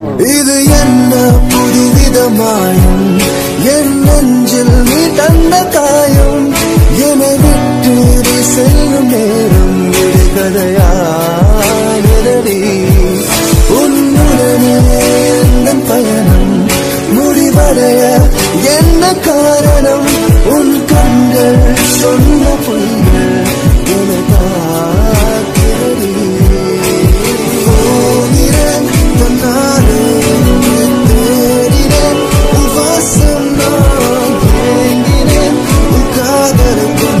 இது என்ன புதுவிதமாயும்? என் நெஞ்சில் நீ தந்த காயம் என்னை விட்டு நீ செல்லும் நேரம் விடுகதையாடி உன்னுடனே எந்த பயணம் முடிவடைய. என்ன காரணம்? உன் கண்கள் சொன்ன getting good.